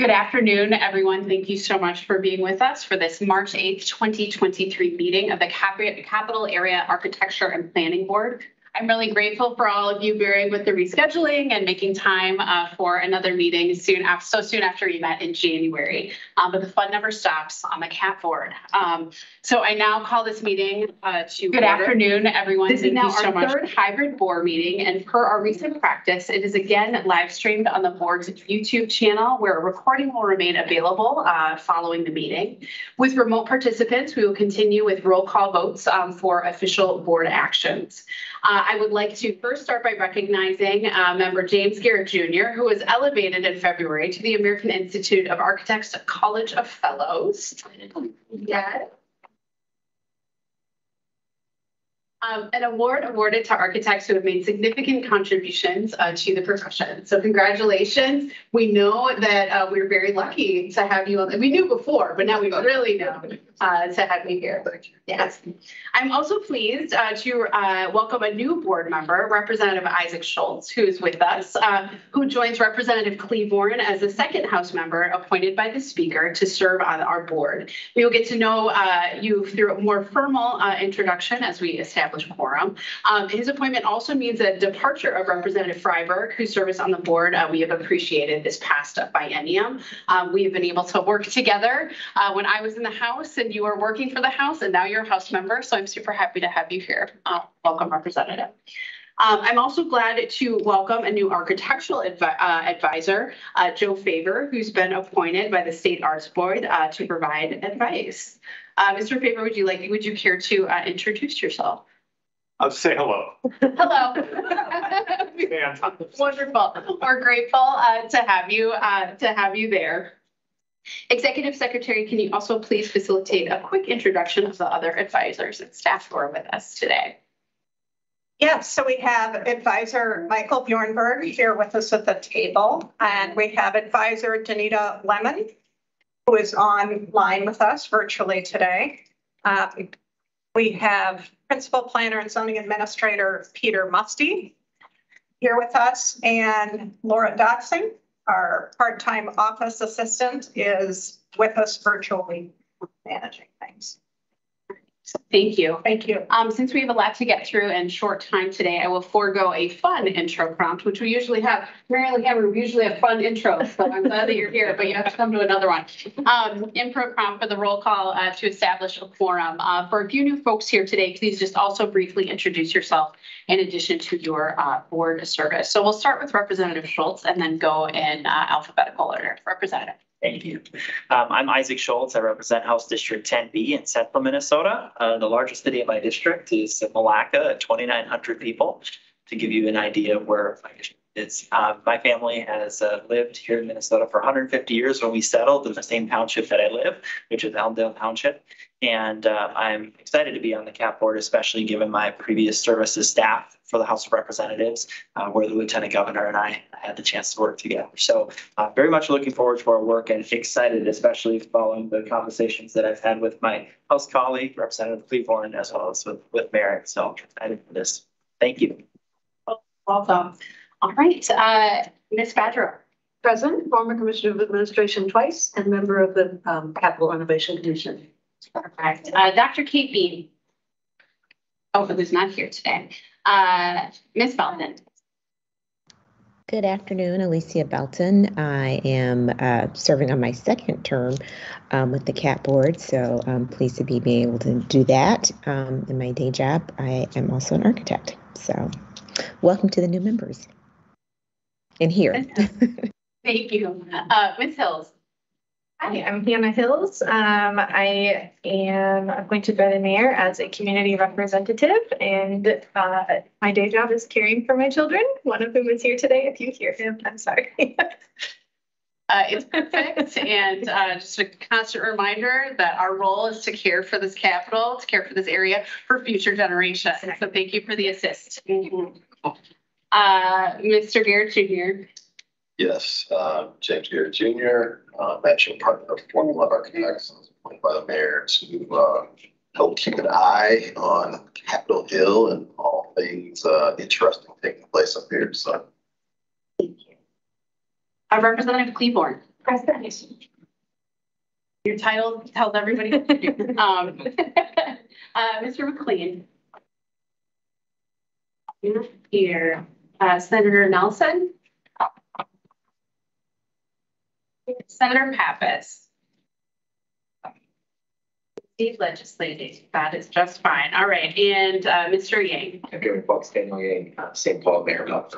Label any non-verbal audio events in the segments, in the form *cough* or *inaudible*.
Good afternoon, everyone. Thank you so much for being with us for this March 8th, 2023 meeting of the Capitol Area Architecture and Planning Board. I'm really grateful for all of you bearing with the rescheduling and making time uh, for another meeting soon after, so soon after we met in January. Um, but the fun never stops on the CAP board. Um, so I now call this meeting uh, to Good order. afternoon, everyone. This Thank is now so our much. third hybrid board meeting. And per our recent practice, it is again live streamed on the board's YouTube channel where a recording will remain available uh, following the meeting. With remote participants, we will continue with roll call votes um, for official board actions. Uh, I would like to first start by recognizing uh, member James Garrett Jr., who was elevated in February to the American Institute of Architects College of Fellows. Yes. Um, an award awarded to architects who have made significant contributions uh, to the profession. So congratulations. We know that uh, we're very lucky to have you on. We knew before, but now we really know uh, to have you here. Yes. I'm also pleased uh, to uh, welcome a new board member, Representative Isaac Schultz, who is with us, uh, who joins Representative Cleaborn as a second House member appointed by the Speaker to serve on our board. We will get to know you through a more formal introduction as we establish quorum. Um, his appointment also means a departure of Representative Freiberg, whose service on the board uh, we have appreciated this past biennium. Um, we have been able to work together uh, when I was in the House and you are working for the House and now you're a House member. So I'm super happy to have you here. Uh, welcome, Representative. Um, I'm also glad to welcome a new architectural advi uh, advisor, uh, Joe Favor, who's been appointed by the State Arts Board uh, to provide advice. Uh, Mr. Favor, would you like, would you care to uh, introduce yourself? I'll say hello. Hello. *laughs* *laughs* Wonderful. We're grateful uh, to have you uh, to have you there. Executive Secretary, can you also please facilitate a quick introduction of the other advisors and staff who are with us today? Yes, so we have advisor Michael Bjornberg here with us at the table, and we have advisor Danita Lemon, who is online with us virtually today. Uh, we have Principal Planner and Zoning Administrator Peter Musty here with us, and Laura Dotsing, our part-time office assistant, is with us virtually managing things. Thank you. Thank you. Um, since we have a lot to get through in short time today, I will forego a fun intro prompt, which we usually have. Marilyn Hammer, we usually have fun intros, so I'm glad that you're here, but you have to come to another one. Um, intro prompt for the roll call uh, to establish a quorum. Uh, for a few new folks here today, please just also briefly introduce yourself in addition to your uh, board service. So we'll start with Representative Schultz and then go in uh, alphabetical order. Representative. Thank you. Um, I'm Isaac Schultz. I represent House District 10B in central Minnesota. Uh, the largest city in my district is Malacca, 2,900 people. To give you an idea of where my district is, uh, my family has uh, lived here in Minnesota for 150 years when we settled in the same township that I live, which is Elmdale Township. And uh, I'm excited to be on the CAP board, especially given my previous services staff for the House of Representatives, uh, where the Lieutenant Governor and I had the chance to work together. So uh, very much looking forward to our work and excited, especially following the conversations that I've had with my House colleague, Representative Cleveland, as well as with, with Merrick. So excited for this. Thank you. Welcome. All right, uh, Ms. Badgerow. Present, former Commissioner of Administration twice, and member of the um, Capital Renovation Commission. Perfect. Uh, Dr. Kate Beane. Oh, who's not here today. Uh, Ms. Belton. Good afternoon, Alicia Belton. I am uh, serving on my second term um, with the CAP board, so I'm pleased to be being able to do that. Um, in my day job, I am also an architect. So, welcome to the new members. And here. *laughs* Thank you. Uh, Ms. Hills. Hi, I'm Hannah Hills. Um, I am appointed by the mayor as a community representative, and uh, my day job is caring for my children. One of whom is here today. If you hear him, I'm sorry. *laughs* Uh, it's perfect. and uh, just a constant reminder that our role is to care for this capital, to care for this area for future generations. So thank you for the assist. Mm -hmm. Uh, Mr. Garrett Jr. Yes, uh, James Garrett Jr., uh, managing partner of 4RM+ULA Architects, appointed by the mayor to uh, help keep an eye on Capitol Hill and all things uh, interesting taking place up here. So, Thank you. Uh, Representative Cleaborn. Your title tells everybody. what to do. Um, *laughs* uh, Mr. McLean. Here, uh, Senator Nelson. Senator Pappas. State legislating, that is just fine. All right, and, uh, Mr. Yang. Gary Fox, Daniel Yang, uh, St. Paul Mayor, Mount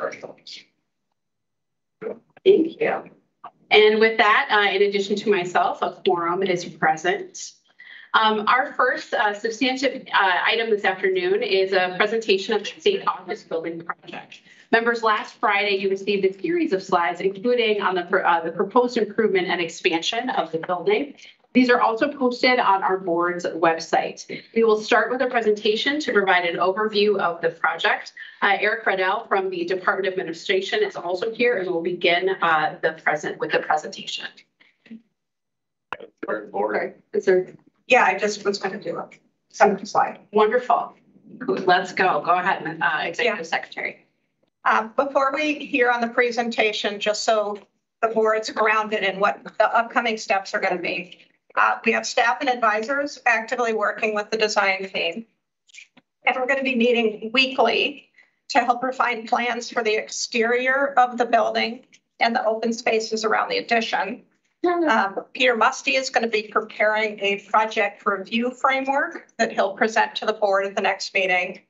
Thank you. And with that, uh, in addition to myself, a quorum is present. Um, our first uh, substantive uh, item this afternoon is a presentation of the state office building project. Members, last Friday, you received a series of slides, including on the, uh, the proposed improvement and expansion of the building. These are also posted on our board's website. We will start with a presentation to provide an overview of the project. Uh, Eric Redell from the Department of Administration is also here and will begin uh, the present with the presentation. Board. Is there Yeah, I just was going to do a summary slide. wonderful? Let's go. Go ahead, uh, Executive Secretary. Uh, Before we hear on the presentation, just so the board's grounded in what the upcoming steps are going to be. uh, We have staff and advisors actively working with the design team. And we're going to be meeting weekly to help refine plans for the exterior of the building and the open spaces around the addition. Um, Peter Musty is going to be preparing a project review framework that he'll present to the board at the next meeting.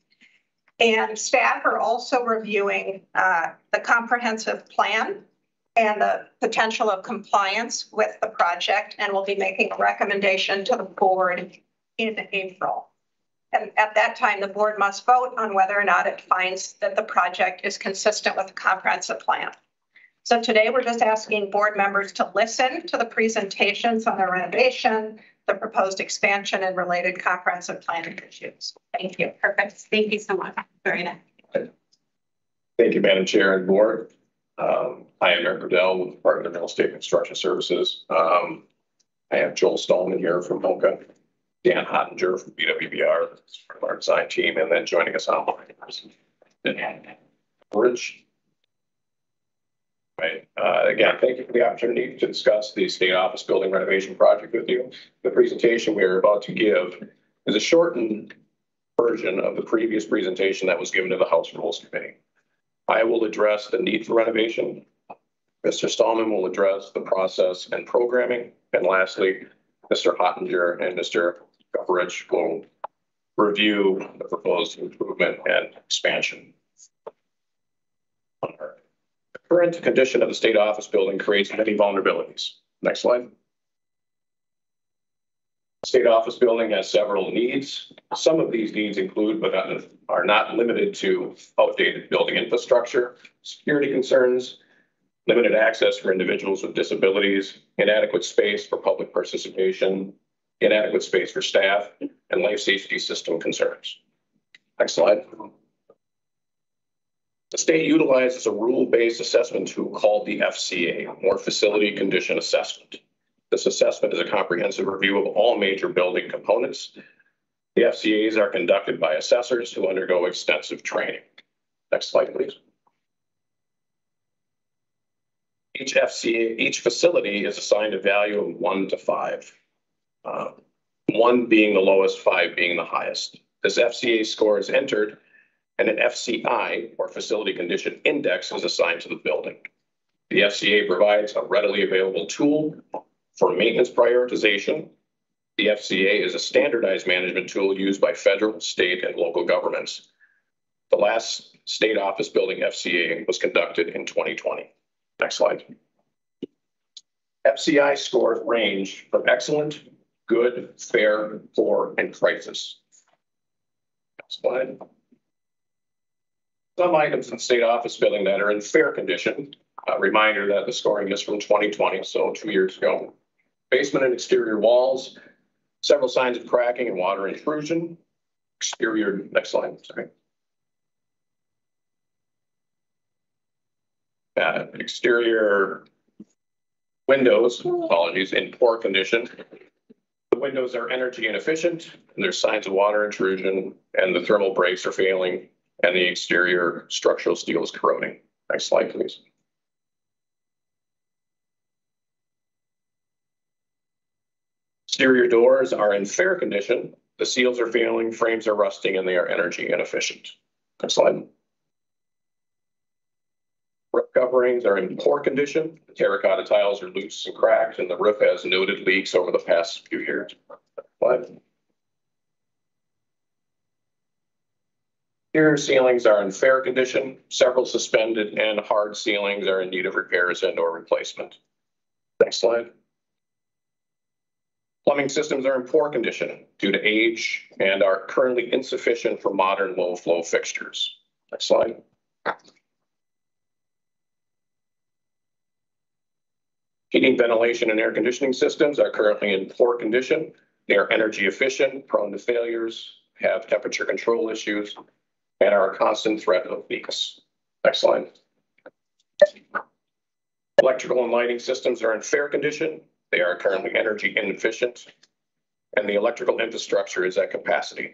And staff are also reviewing uh, the comprehensive plan and the potential of compliance with the project and will be making a recommendation to the board in April. And at that time, the board must vote on whether or not it finds that the project is consistent with the comprehensive plan. So today, we're just asking board members to listen to the presentations on the renovation, the proposed expansion and related comprehensive planning issues. Thank you. Perfect. Thank you so much. Very nice. Thank you, Madam Chair and Board. Um, I am Eric Riddell with the Department of Real Estate Construction Services. Um, I have Joel Stallman here from Mocha, Dan Hottinger from BWBR, from our design team, and then joining us online. Rich. Right, uh, again, thank you for the opportunity to discuss the state office building renovation project with you. The presentation we are about to give is a shortened version of the previous presentation that was given to the House Rules Committee. I will address the need for renovation. Mr. Stallman will address the process and programming. And lastly, Mr. Hottinger and Mr. Goodrich will review the proposed improvement and expansion. Current condition of the state office building creates many vulnerabilities. Next slide. State office building has several needs. Some of these needs include, but are not limited to outdated building infrastructure, security concerns, limited access for individuals with disabilities, inadequate space for public participation, inadequate space for staff, and life safety system concerns. Next slide. The state utilizes a rule-based assessment tool called the FCA, or Facility Condition Assessment. This assessment is a comprehensive review of all major building components. The FCAs are conducted by assessors who undergo extensive training. Next slide, please. Each FCA, each facility is assigned a value of one to five. Uh, one being the lowest, five being the highest. As FCA score is entered and an FCI, or Facility Condition Index, is assigned to the building. The FCA provides a readily available tool for maintenance prioritization, the FCA is a standardized management tool used by federal, state, and local governments. The last state office building FCA was conducted in 2020. Next slide. FCI scores range from excellent, good, fair, poor, and crisis. Next slide. Some items in state office building that are in fair condition. A reminder that the scoring is from 2020, so two years ago basement and exterior walls, several signs of cracking and water intrusion, exterior, next slide, sorry. Uh, exterior windows, apologies, in poor condition. The windows are energy inefficient and there's signs of water intrusion and the thermal breaks are failing and the exterior structural steel is corroding. Next slide, please. Exterior doors are in fair condition. The seals are failing, frames are rusting, and they are energy inefficient. Next slide. Roof coverings are in poor condition. The Terracotta tiles are loose and cracked, and the roof has noted leaks over the past few years. Next Slide. Exterior ceilings are in fair condition. Several suspended and hard ceilings are in need of repairs and or replacement. Next slide. Plumbing systems are in poor condition due to age and are currently insufficient for modern low flow fixtures. Next slide. Heating, ventilation, and air conditioning systems are currently in poor condition. They are energy efficient, prone to failures, have temperature control issues, and are a constant threat of leaks. Next slide. Electrical and lighting systems are in fair condition. They are currently energy inefficient, and the electrical infrastructure is at capacity.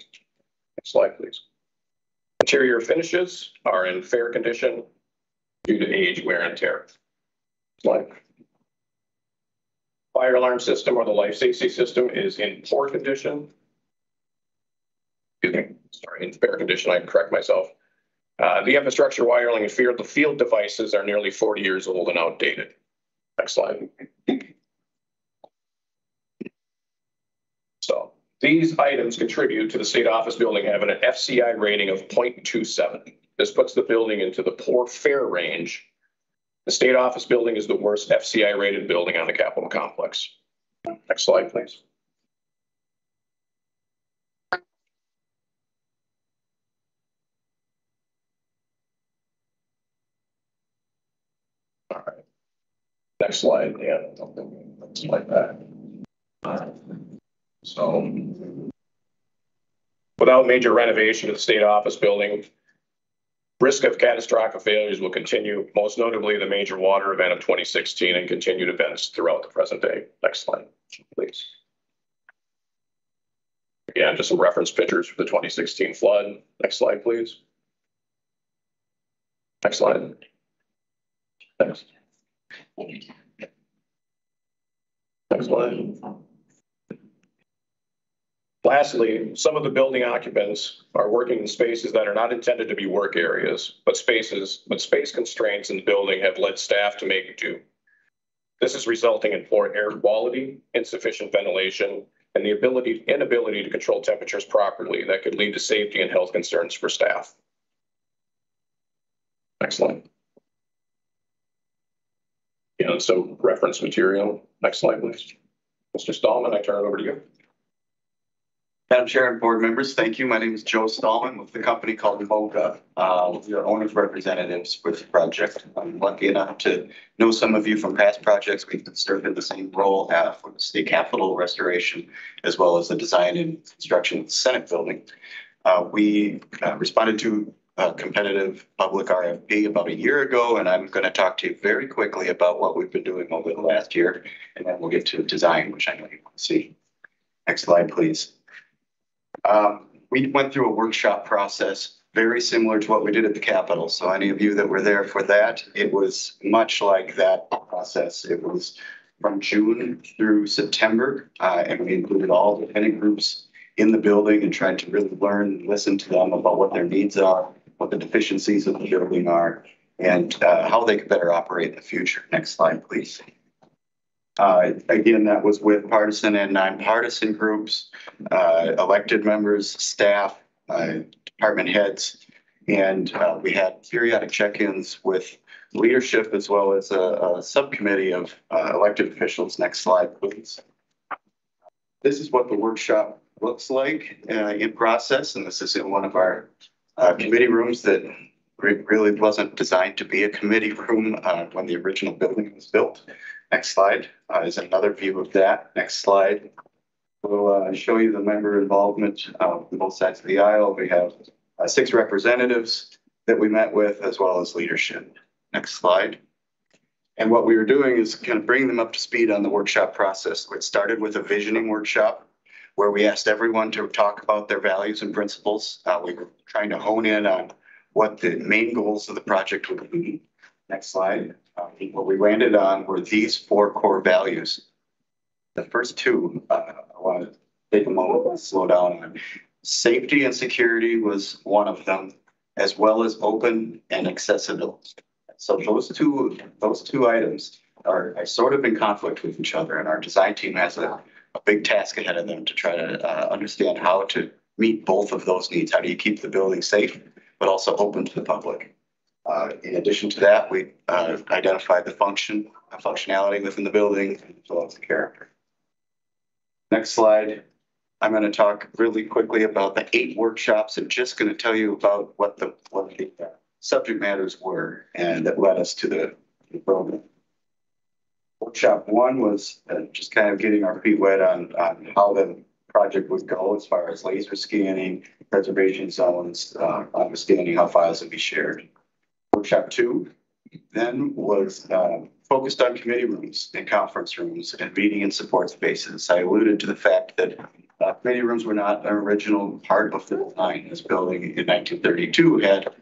Next slide, please. Interior finishes are in fair condition due to age, wear, and tear. Slide. Fire alarm system or the life safety system is in poor condition. Excuse me, sorry, in fair condition, I correct myself. Uh, the infrastructure wiring and field, the field devices are nearly 40 years old and outdated. Next slide. So these items contribute to the state office building having an FCI rating of 0.27. This puts the building into the poor fair range the state office building is the worst FCI rated building on the Capitol complex. Next slide, please. All right. Next slide, yeah, Next slide back. So without major renovation of the state office building, Risk of catastrophic failures will continue, most notably the major water event of 2016 and continued events throughout the present day. Next slide, please. Again, just some reference pictures for the 2016 flood. Next slide, please. Next slide. Next. Next slide. Lastly, some of the building occupants are working in spaces that are not intended to be work areas, but spaces, but space constraints in the building have led staff to make do. This is resulting in poor air quality, insufficient ventilation, and the ability, inability to control temperatures properly that could lead to safety and health concerns for staff. Next Yeah, so reference material. Next slide, please. Mr. Stallman, I turn it over to you. Madam Chair and board members, thank you. My name is Joe Stallman with the company called Mocha. Uh, we are owners representatives with the project. I'm lucky enough to know some of you from past projects. We've served in the same role uh, for the state capitol restoration, as well as the design and construction of the Senate building. Uh, we uh, responded to a competitive public RFP about a year ago, and I'm going to talk to you very quickly about what we've been doing over the last year, and then we'll get to design, which I know you want to see. Next slide, please. Um, we went through a workshop process very similar to what we did at the Capitol. So any of you that were there for that, it was much like that process. It was from June through September, uh, and we included all the tenant groups in the building and tried to really learn, and listen to them about what their needs are, what the deficiencies of the building are, and uh, how they could better operate in the future. Next slide, please. Uh, again, that was with partisan and nonpartisan groups, uh, elected members, staff, uh, department heads, and uh, we had periodic check-ins with leadership as well as a, a subcommittee of uh, elected officials. Next slide, please. This is what the workshop looks like in process, and this is in one of our committee rooms that really wasn't designed to be a committee room when the original building was built. Next slide uh, is another view of that. Next slide. We'll uh, show you the member involvement uh, on both sides of the aisle. We have uh, six representatives that we met with as well as leadership. Next slide. And what we were doing is kind of bringing them up to speed on the workshop process. It started with a visioning workshop where we asked everyone to talk about their values and principles. Uh, we were trying to hone in on what the main goals of the project would be. Next slide. Um, what we landed on were these four core values. The first two, uh, want to take a moment and slow down on. Safety and security was one of them, as well as open and accessibility. So those two, those two items are, are sort of in conflict with each other, and our design team has a, a big task ahead of them to try to uh, understand how to meet both of those needs. How do you keep the building safe, but also open to the public? Uh, in addition to that, we uh, identified the function, functionality within the building, as well as the character. Next slide. I'm going to talk really quickly about the eight workshops and just going to tell you about what the, what the subject matters were and that led us to the the program. Workshop one was uh, just kind of getting our feet wet on, on how the project would go as far as laser scanning, preservation zones, uh, understanding how files would be shared. Workshop two then was uh, focused on committee rooms and conference rooms and meeting and support spaces. I alluded to the fact that uh, committee rooms were not an original part of the design. This building in 1932 had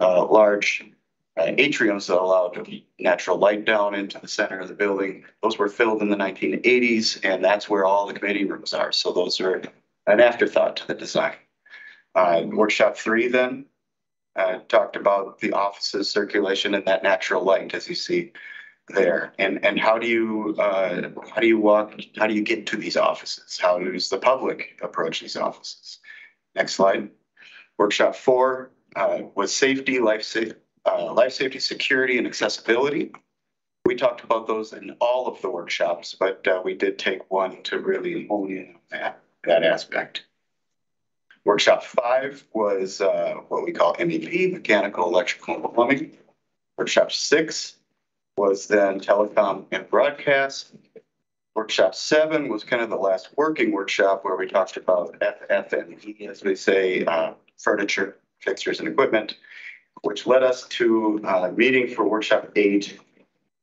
uh, large uh, atriums that allowed natural light down into the center of the building. Those were filled in the 1980s, and that's where all the committee rooms are. So those are an afterthought to the design. Uh, workshop three then uh, talked about the offices circulation and that natural light, as you see there. And and how do you uh, how do you walk? How do you get to these offices? How does the public approach these offices? Next slide. Workshop four uh, was safety, life safety uh, life safety, security, and accessibility. We talked about those in all of the workshops, but uh, we did take one to really hone in on that, that aspect. Workshop five was uh, what we call MEP, mechanical, electrical, and plumbing. Workshop six was then telecom and broadcast. Workshop seven was kind of the last working workshop where we talked about FF&E, as we say, uh, furniture, fixtures, and equipment which led us to a meeting for workshop eight.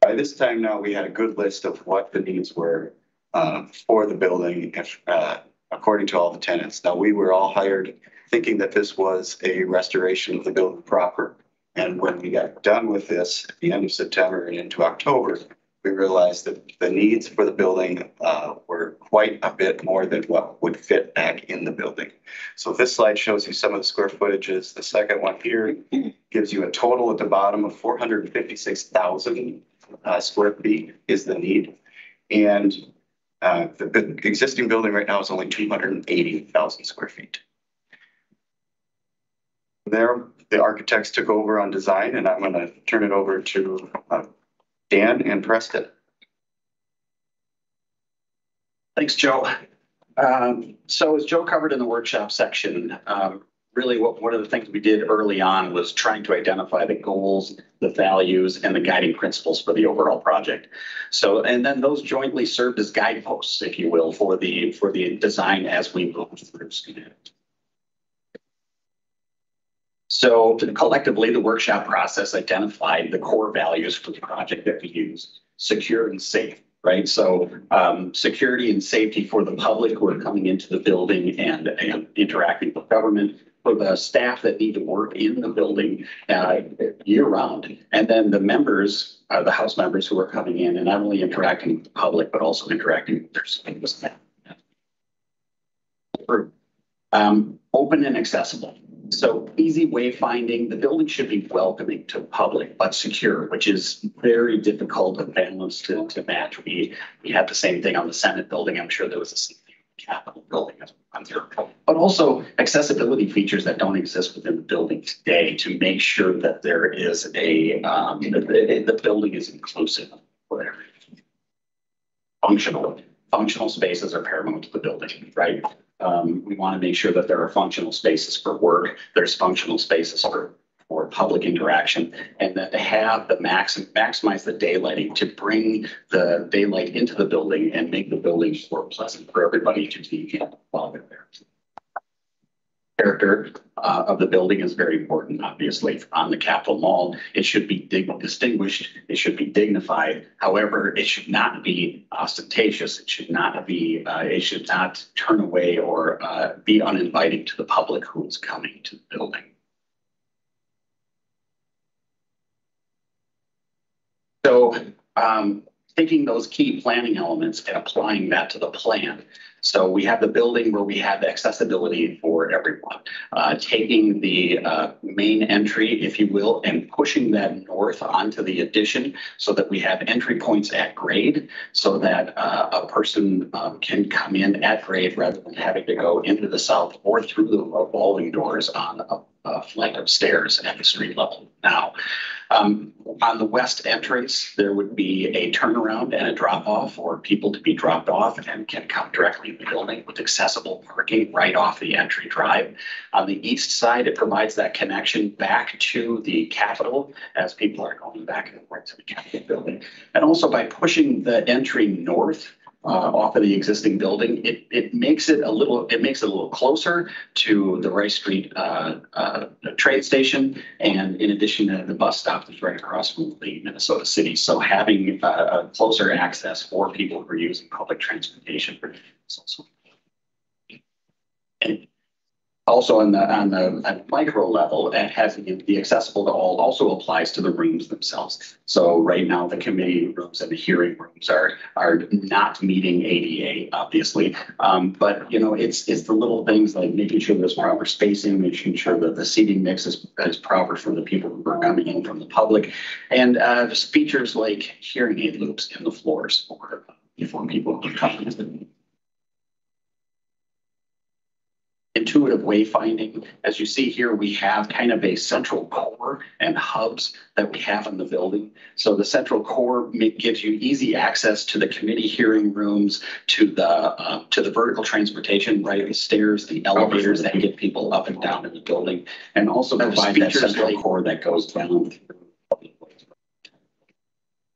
By this time now, we had a good list of what the needs were uh, for the building, if, uh, according to all the tenants. Now, we were all hired thinking that this was a restoration of the building proper. And when we got done with this at the end of September and into October, we realized that the needs for the building uh, were quite a bit more than what would fit back in the building. So this slide shows you some of the square footages. The second one here gives you a total at the bottom of 456,000 uh, square feet is the need. And uh, the, the existing building right now is only 280,000 square feet. There, the architects took over on design, and I'm going to turn it over to uh, Dan and Preston. Thanks, Joe. Um, so as Joe covered in the workshop section, um, really one of the things we did early on was trying to identify the goals, the values, and the guiding principles for the overall project. So, and then those jointly served as guideposts, if you will, for the for the design as we move through. So collectively, the workshop process identified the core values for the project that we use, secure and safe, right? So um, security and safety for the public who are coming into the building and, and interacting with government, for the staff that need to work in the building uh, year round, and then the members, uh, the house members who are coming in and not only interacting with the public, but also interacting with their staff. Um, open and accessible. So easy wayfinding, the building should be welcoming to public, but secure, which is very difficult to balance to, to match. We, we had the same thing on the Senate building. I'm sure there was the same thing on the Capitol building. But also accessibility features that don't exist within the building today to make sure that there is a, um, the, the building is inclusive, whatever. Functional, functional spaces are paramount to the building, right? Um, we want to make sure that there are functional spaces for work, there's functional spaces for, for public interaction, and that to have the max, maximize the daylighting to bring the daylight into the building and make the building more pleasant for everybody to be in while they're there character uh, of the building is very important, obviously, on the Capitol Mall. It should be distinguished, it should be dignified. However, it should not be ostentatious. It should not be, uh, it should not turn away or uh, be uninviting to the public who is coming to the building. So um, taking those key planning elements and applying that to the plan. So we have the building where we have accessibility for everyone. Uh, taking the uh, main entry, if you will, and pushing that north onto the addition so that we have entry points at grade so that uh, a person um, can come in at grade rather than having to go into the south or through the revolving doors on a uh, flight of stairs at the street level now. Um, on the west entrance, there would be a turnaround and a drop off for people to be dropped off and can come directly in the building with accessible parking right off the entry drive. On the east side, it provides that connection back to the Capitol as people are going back and forth to the Capitol building. And also by pushing the entry north, uh, off of the existing building, it, it makes it a little, it makes it a little closer to the Rice Street, uh, uh, train station. And in addition to the bus stop that's right across from the Minnesota City. So having uh, a closer access for people who are using public transportation. And also on the on the at micro level and having it be accessible to all also applies to the rooms themselves. So right now the committee rooms and the hearing rooms are are not meeting ADA obviously, um, but you know it's it's the little things like making sure there's proper spacing, making sure that the seating mix is, is proper for the people who are coming in from the public, and uh, features like hearing aid loops in the floors for before people who come in intuitive wayfinding. As you see here, we have kind of a central core and hubs that we have in the building. So the central core gives you easy access to the committee hearing rooms, to the uh, to the vertical transportation, right, the stairs, the elevators that get people up and down in the building, and also provide that central core that goes down through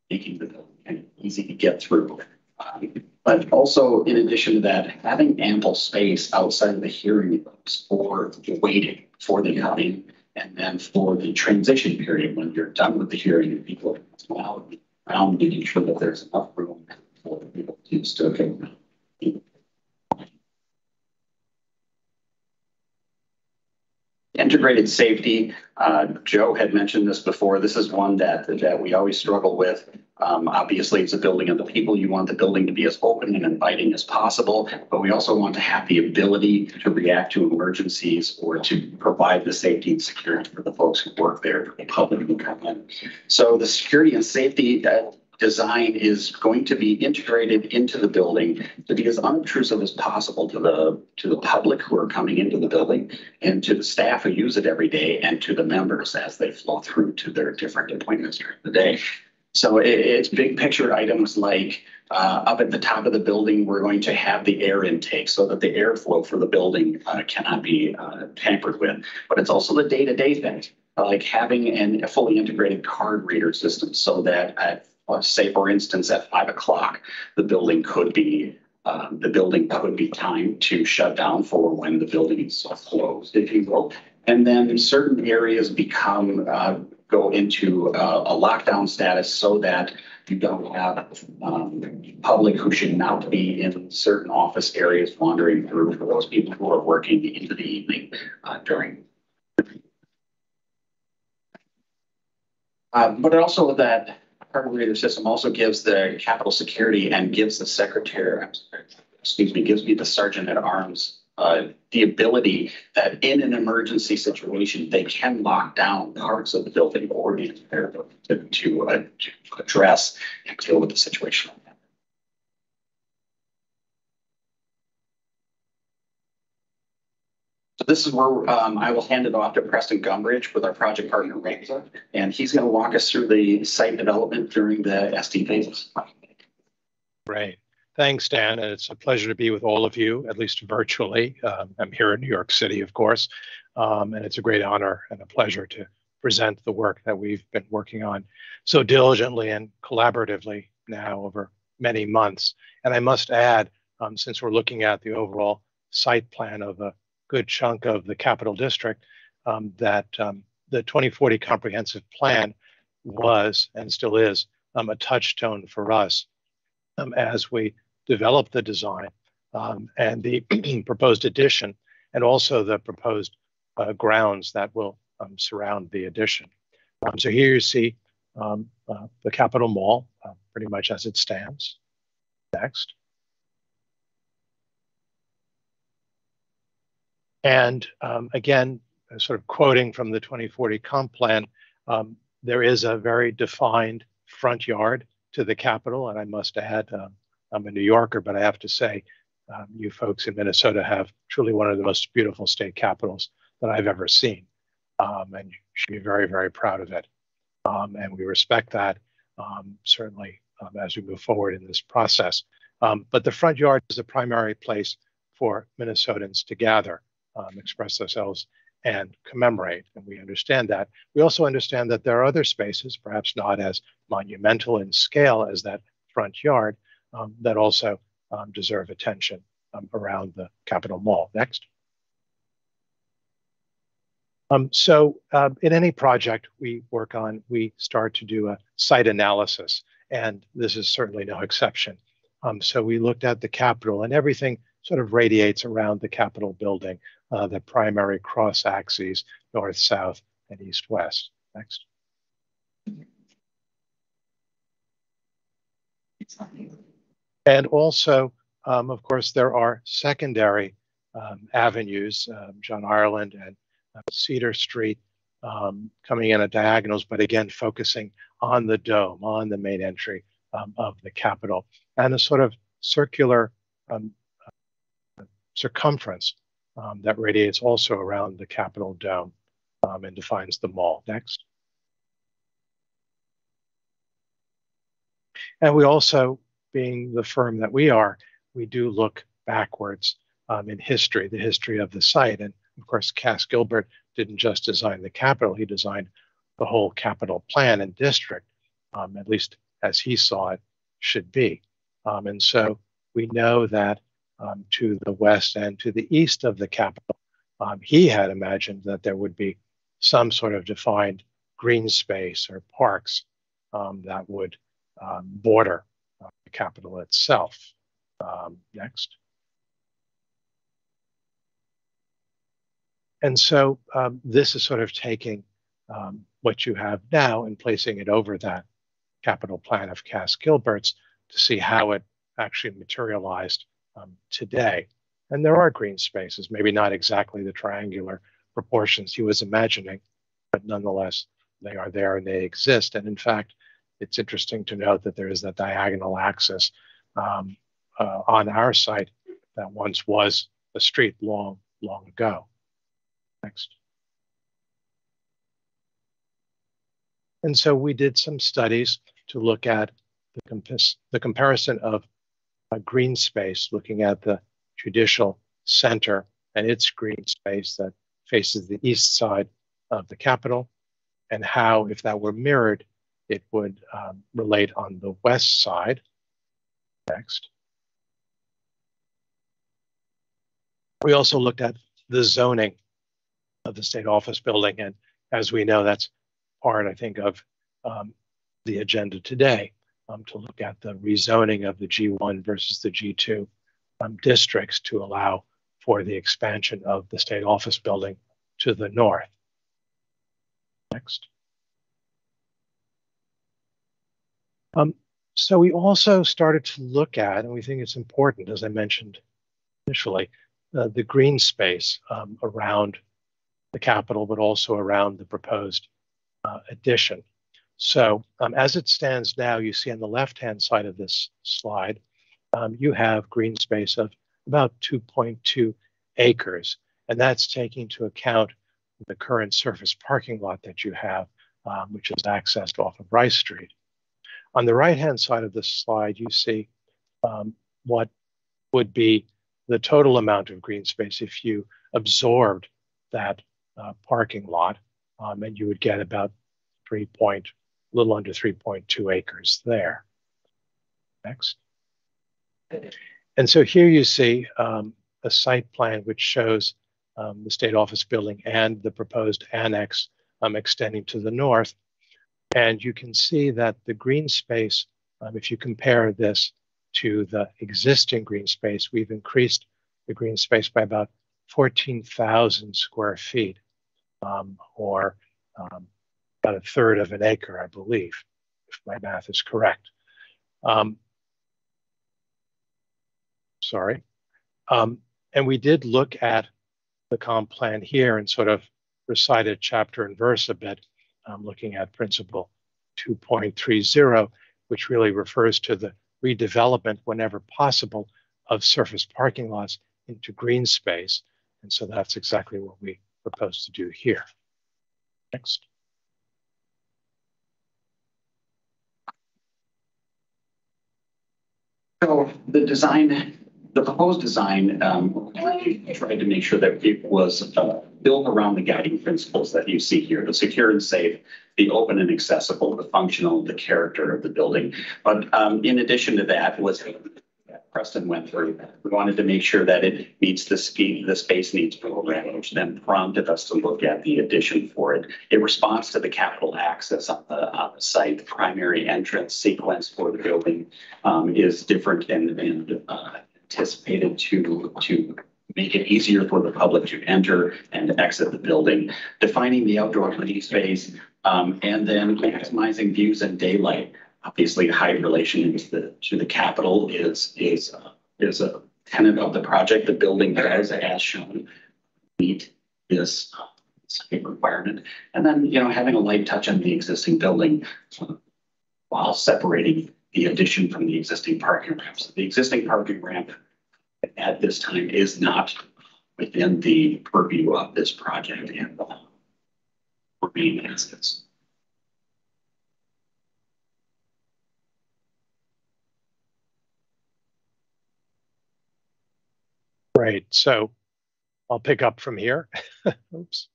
making the building kind of easy to get through. Um, but also, in addition to that, having ample space outside of the hearing rooms for waiting for the hearing and then for the transition period when you're done with the hearing and people are out around making sure that there's enough room for the people to use to Integrated safety, uh, Joe had mentioned this before. This is one that, that we always struggle with. Um, obviously, it's a building of the people. You want the building to be as open and inviting as possible, but we also want to have the ability to react to emergencies or to provide the safety and security for the folks who work there, the public come in. So the security and safety uh, design is going to be integrated into the building to be as unobtrusive as possible to the to the public who are coming into the building and to the staff who use it every day and to the members as they flow through to their different appointments during the day. So it, it's big picture items like uh, up at the top of the building, we're going to have the air intake so that the airflow for the building uh, cannot be uh, tampered with. But it's also the day-to-day things, like having an, a fully integrated card reader system so that at, say, for instance, at five o'clock, the building could be um, the building could be timed to shut down for when the building is closed, if you will. And then certain areas become uh, go into uh, a lockdown status so that you don't have um, public who should not be in certain office areas wandering through for those people who are working into the evening uh, during. Uh, but also that card reader system also gives the capital security and gives the secretary, excuse me, gives me the sergeant at arms uh, the ability that in an emergency situation, they can lock down parts of the building or the to, to, uh, to address and deal with the situation. This is where um, I will hand it off to Preston Gumberich with our project partner, RAMSA, and he's going to walk us through the site development during the SD phases. Great. Thanks, Dan. And it's a pleasure to be with all of you, at least virtually. Um, I'm here in New York City, of course, um, and it's a great honor and a pleasure to present the work that we've been working on so diligently and collaboratively now over many months. And I must add, um, since we're looking at the overall site plan of a good chunk of the Capital District, um, that um, the 2040 Comprehensive Plan was and still is um, a touchstone for us as we develop the design um, and the *clears throat* proposed addition, and also the proposed uh, grounds that will um, surround the addition. Um, so here you see um, uh, the Capitol Mall, uh, pretty much as it stands. Next. And um, again, sort of quoting from the 2040 comp plan, um, there is a very defined front yard to the Capitol. And I must add, um, I'm a New Yorker, but I have to say, um, you folks in Minnesota have truly one of the most beautiful state capitals that I've ever seen. Um, and you should be very, very proud of it. Um, and we respect that um, certainly as we move forward in this process. but the front yard is the primary place for Minnesotans to gather, express themselves, and commemorate. And we understand that. We also understand that there are other spaces, perhaps not as monumental in scale as that front yard, um, that also um, deserve attention um, around the Capitol Mall. Next. Um, so uh, in any project we work on, we start to do a site analysis, and this is certainly no exception. Um, so we looked at the Capitol, and everything sort of radiates around the Capitol building uh, the primary cross axes, north, south, and east, west. Next. And also, um, of course, there are secondary um, avenues, um, John Ireland and uh, Cedar Street, um, coming in at diagonals, but again, focusing on the dome, on the main entry um, of the Capitol, and a sort of circular uh, circumference um, that radiates also around the Capitol dome um, and defines the mall. Next. And we also, being the firm that we are, we do look backwards um, in history, the history of the site. And of course, Cass Gilbert didn't just design the Capitol, he designed the whole Capitol plan and district, um, at least as he saw it should be. Um, and so we know that um, to the west and to the east of the Capitol. Um, he had imagined that there would be some sort of defined green space or parks um, that would um, border uh, the Capitol itself. Um, next. And so um, this is sort of taking what you have now and placing it over that capital plan of Cass Gilbert's to see how it actually materialized um, today. And there are green spaces, maybe not exactly the triangular proportions he was imagining, but nonetheless, they are there and they exist. And in fact, it's interesting to note that there is that diagonal axis um, uh, on our site that once was a street long, long ago. Next. And so we did some studies to look at the, the comparison of a green space, looking at the judicial center and its green space that faces the east side of the Capitol, and how, if that were mirrored, it would um, relate on the west side. Next. We also looked at the zoning of the state office building, and as we know, that's part, I think, of um, the agenda today um, to look at the rezoning of the G1 versus the G2 um, districts to allow for the expansion of the state office building to the north. Next. Um, so we also started to look at, and we think it's important, as I mentioned initially, uh, the green space um, around the Capitol, but also around the proposed uh, addition. So um, as it stands now, you see on the left-hand side of this slide, um, you have green space of about 2.2 acres, and that's taking into account the current surface parking lot that you have, um, which is accessed off of Rice Street. On the right-hand side of this slide, you see um, what would be the total amount of green space if you absorbed that uh, parking lot, um, and you would get about 3 little under 3.2 acres there. Next. And so here you see um, a site plan which shows um, the state office building and the proposed annex um, extending to the north. And you can see that the green space, um, if you compare this to the existing green space, we've increased the green space by about 14,000 square feet, um, or um, about a third of an acre, I believe, if my math is correct. Um, sorry. Um, and we did look at the comp plan here and sort of recited chapter and verse a bit, um, looking at principle 2.30, which really refers to the redevelopment whenever possible of surface parking lots into green space. And so that's exactly what we propose to do here. Next. So the design, the proposed design, um, tried to make sure that it was uh, built around the guiding principles that you see here, the secure and safe, the open and accessible, the functional, the character of the building. But um, in addition to that was Preston went through. We wanted to make sure that it meets the speed, the space needs program, which then prompted us to look at the addition for it. It responds to the Capitol access on the, on the site. The primary entrance sequence for the building um, is different and, and uh, anticipated to, to make it easier for the public to enter and exit the building, defining the outdoor living space, um, and then maximizing views and daylight obviously high relation to the, to the Capitol is, is, uh, is a tenant of the project. The building does, as shown, meet this uh, requirement. And then, you know, having a light touch on the existing building uh, while separating the addition from the existing parking ramps. The existing parking ramp at this time is not within the purview of this project and uh, remain as is. Right. So I'll pick up from here. *laughs* Oops.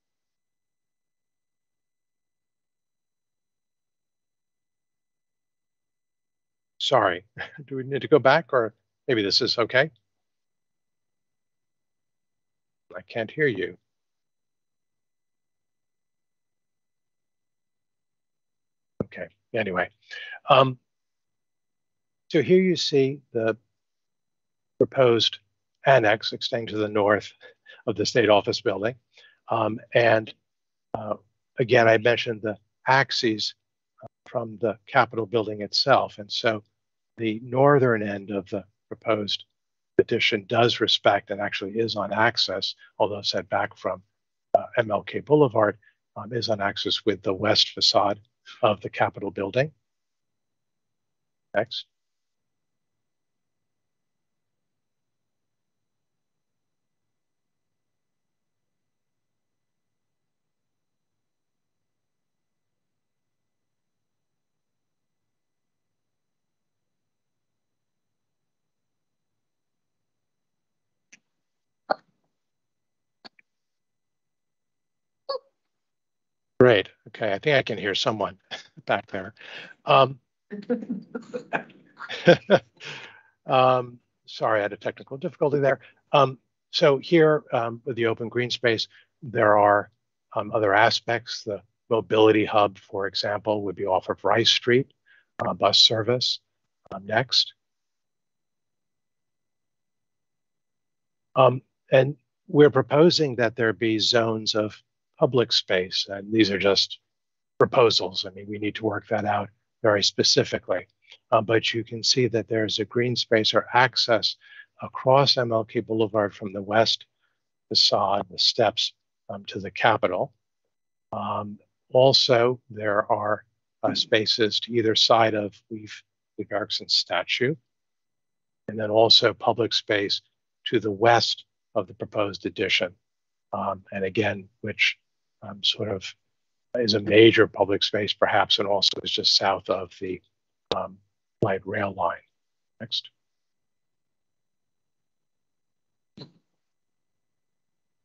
Sorry, *laughs* do we need to go back or maybe this is okay? I can't hear you. Okay, anyway. Um, so here you see the proposed annex extending to the north of the state office building. Um, and uh, again, I mentioned the axes uh, from the Capitol building itself. And so the northern end of the proposed addition does respect and actually is on axis, although set back from uh, MLK Boulevard, um, is on axis with the west facade of the Capitol building. Next. Great. Okay. I think I can hear someone *laughs* back there. Um, *laughs* um, sorry, I had a technical difficulty there. Um, so here um, with the open green space, there are um, other aspects. The mobility hub, for example, would be off of Rice Street, uh, bus service. Um, next. and we're proposing that there be zones of public space. And these are just proposals. I mean, we need to work that out very specifically. Uh, but you can see that there's a green space or access across MLK Boulevard from the west facade, the steps um, to the Capitol. Um, also, there are uh, spaces to either side of Leif, Erikson's statue, and then also public space to the west of the proposed addition. Um, and again, which um, sort of is a major public space, perhaps, and also is just south of the um, light rail line. Next.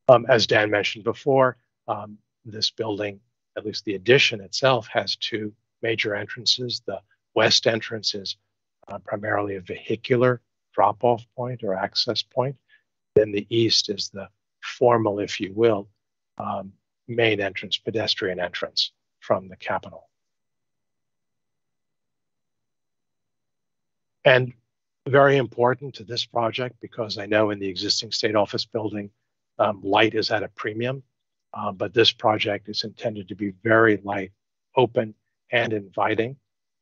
Um, as Dan mentioned before, um, this building, at least the addition itself, has two major entrances. The west entrance is uh, primarily a vehicular drop-off point or access point. Then the east is the formal, if you will, um, main entrance, pedestrian entrance from the Capitol. And very important to this project because I know in the existing state office building, um, light is at a premium, uh, but this project is intended to be very light, open, and inviting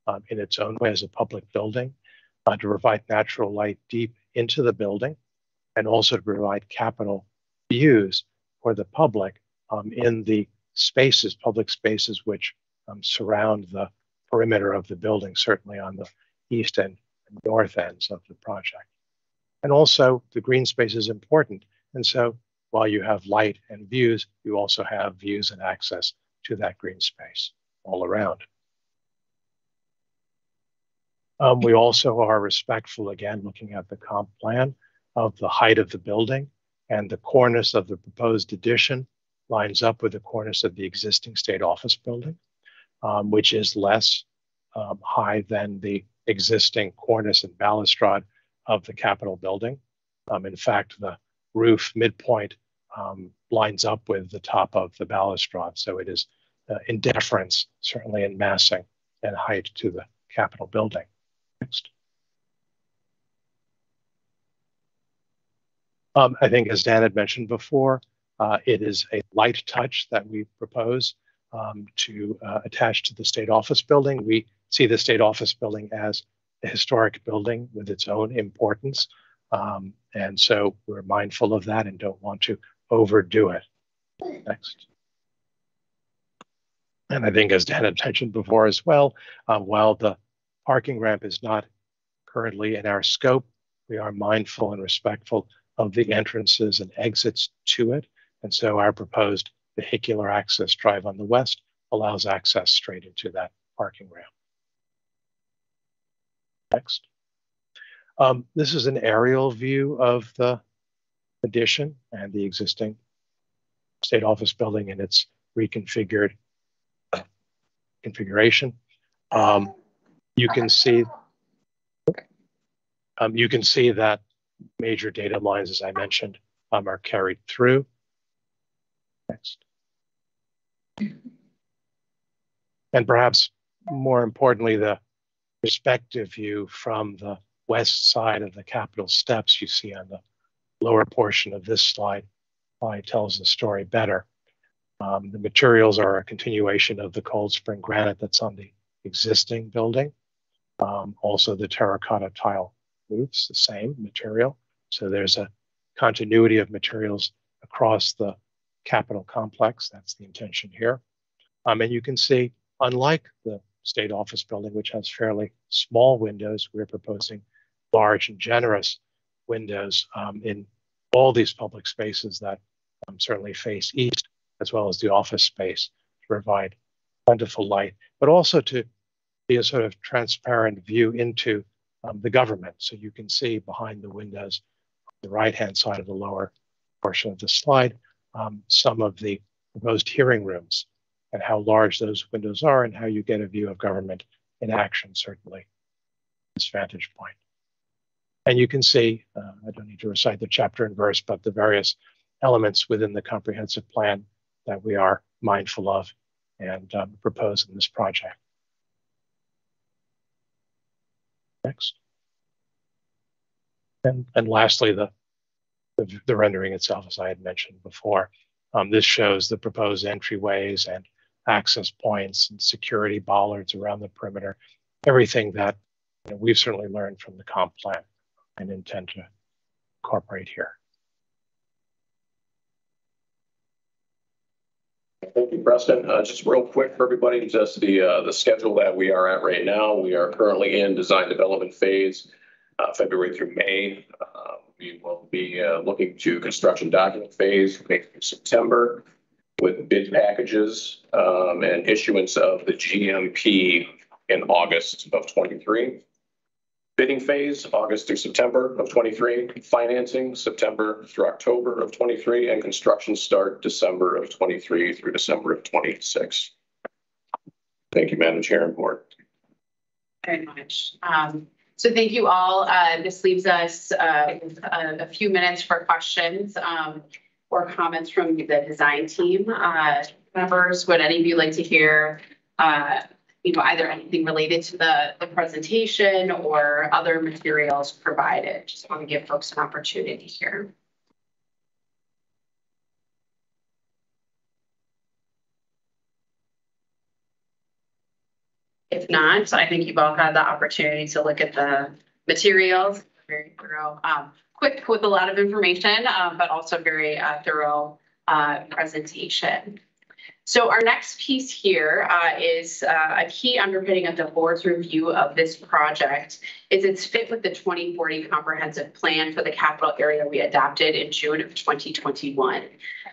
um, in its own way as a public building. uh, to provide natural light deep into the building and also to provide Capitol views for the public um, in the spaces, public spaces, which um, surround the perimeter of the building, certainly on the east and north ends of the project. And also, the green space is important. And so, while you have light and views, you also have views and access to that green space all around. Um, we also are respectful, again, looking at the comp plan of the height of the building and the cornice of the proposed addition lines up with the cornice of the existing state office building, um, which is less um, high than the existing cornice and balustrade of the Capitol building. Um, in fact, the roof midpoint um, lines up with the top of the balustrade, so it is uh, in deference, certainly in massing and height to the Capitol building. Next. Um, I think, as Dan had mentioned before, uh, it is a light touch that we propose um, to uh, attach to the state office building. We see the state office building as a historic building with its own importance. Um, and so we're mindful of that and don't want to overdo it. Next. And I think, as Dan had mentioned before as well, uh, while the parking ramp is not currently in our scope, we are mindful and respectful of the entrances and exits to it. And so our proposed vehicular access drive on the west allows access straight into that parking ramp. Next. Um, this is an aerial view of the addition and the existing state office building and its reconfigured configuration. Um, you can see um, you can see that major data lines, as I mentioned, um, are carried through. Next. And perhaps more importantly, the perspective view from the west side of the Capitol steps you see on the lower portion of this slide probably tells the story better. Um, the materials are a continuation of the cold spring granite that's on the existing building. Um, also the terracotta tile roofs, the same material. So there's a continuity of materials across the Capitol complex. That's the intention here. Um, and you can see, unlike the state office building, which has fairly small windows, we're proposing large and generous windows um, in all these public spaces that um, certainly face east, as well as the office space to provide plentiful light, but also to be a sort of transparent view into um, the government. So you can see behind the windows, the right-hand side of the lower portion of the slide, um, some of the proposed hearing rooms and how large those windows are and how you get a view of government in action, certainly, this vantage point. And you can see, uh, I don't need to recite the chapter and verse, but the various elements within the comprehensive plan that we are mindful of and um, propose in this project. Next. And, and lastly, the, the, the rendering itself, as I had mentioned before. Um, this shows the proposed entryways and access points and security bollards around the perimeter, everything that you know, we've certainly learned from the comp plan and intend to incorporate here. Thank you, Preston. Uh, just real quick for everybody, just the uh, the schedule that we are at right now. We are currently in design development phase, uh, February through May. We will be uh, looking to construction document phase September with bid packages um, and issuance of the GMP in August of 23. Bidding phase, August through September of 23. Financing, September through October of 23. And construction start December of 23 through December of 26. Thank you, Madam Chair and Board. Very much. Um, so thank you all. Uh, this leaves us uh, a, a, few minutes for questions. Um, or comments from the design team. Uh, members, would any of you like to hear, uh, you know, either anything related to the, the presentation or other materials provided? Just want to give folks an opportunity here. Not, I think you've all had the opportunity to look at the materials, very thorough, um, quick with a lot of information, um, but also very uh, thorough uh, presentation. So our next piece here uh, is uh, a key underpinning of the board's review of this project is its fit with the 2040 comprehensive plan for the Capitol Area we adopted in June of 2021.